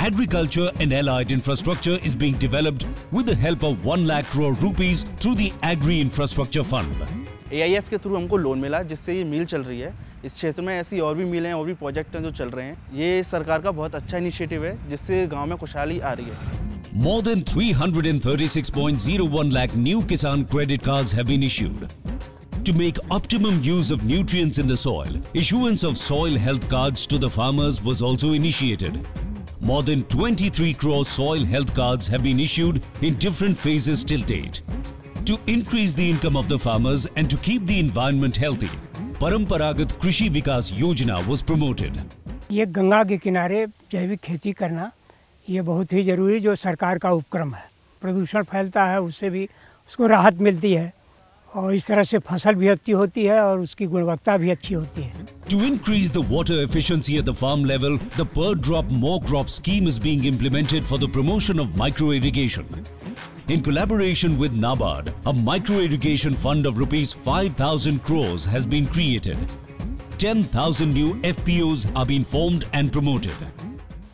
agriculture and allied infrastructure is being developed with the help of 1 lakh crore rupees through the Agri Infrastructure Fund. ए के through हमको loan मिला जिससे ये मिल चल रही है इस क्षेत्र में ऐसी और भी मिलें हैं और भी प्रोजेक्ट हैं जो चल रहे हैं ये सरकार का बहुत अच्छा इनिशिएटिव है जिससे गांव में खुशहाली आ रही है More than 336.01 lakh new Kisan credit cards have been issued. To make optimum use of nutrients in the soil, issuance of soil health cards to the farmers was also initiated. More than 23 crore soil health cards have been issued in different phases till date. To increase the income of the farmers and to keep the environment healthy, Paramparagat Krishi Vikas Yojana was promoted. ये गंगा के किनारे जैविक खेती करना ये बहुत ही ज़रूरी जो सरकार का उपक्रम है प्रदूषण फैलता है उससे भी उसको राहत मिलती है और इस तरह से फ़सल भी अच्छी होती है और उसकी गुणवत्ता भी अच्छी होती है To increase the water efficiency at the farm level, the per drop more crop scheme is being implemented for the promotion of micro irrigation. In collaboration with NABARD, a micro irrigation fund of rupees 5000 crores has been created. 10,000 new FPOs are being formed and promoted.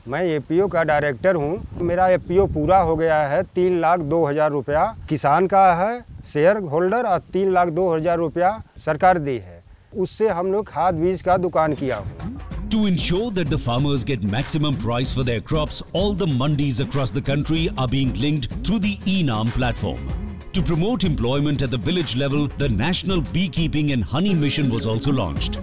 मैं APO का director हूँ मेरा APO पूरा हो गया है तीन लाख दो हज़ार रुपया किसान का है शेयर होल्डर और तीन लाख दो हज़ार रुपया सरकार दी है उससे हम लोग खाद बीज का दुकान किया हूँ To ensure that the farmers get maximum price for their crops, all the mandis across the country are being linked through the eNAM platform. To promote employment at the village level, the National Beekeeping and Honey Mission was also launched.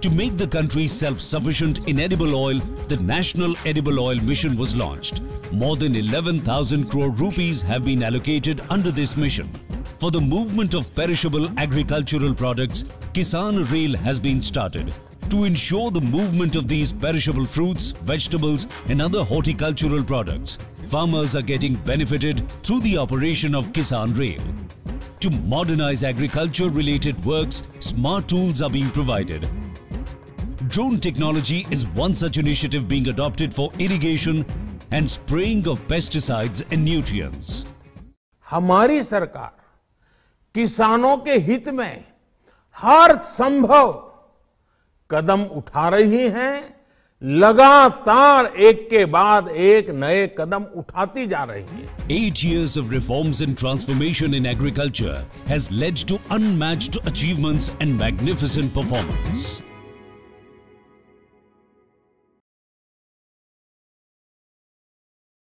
To make the country self-sufficient in edible oil, the National Edible Oil Mission was launched. More than 11,000 crore rupees have been allocated under this mission. For the movement of perishable agricultural products, Kisan Rail has been started. To ensure the movement of these perishable fruits, vegetables and other horticultural products, farmers are getting benefited through the operation of Kisan Rail. To modernize agriculture related works, smart tools are being provided. Drone technology is one such initiative being adopted for irrigation and spraying of pesticides and nutrients. हमारी सरकार किसानों के हित में हर संभव कदम उठा रही हैं, लगातार एक के बाद एक नए कदम उठाती जा रही है। Eight years of reforms and transformation in agriculture has led to unmatched achievements and magnificent performance